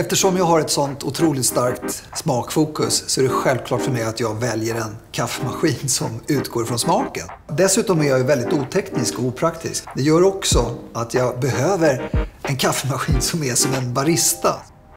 Eftersom jag har ett sånt otroligt starkt smakfokus så är det självklart för mig att jag väljer en kaffemaskin som utgår från smaken. Dessutom är jag ju väldigt oteknisk och opraktisk. Det gör också att jag behöver en kaffemaskin som är som en barista.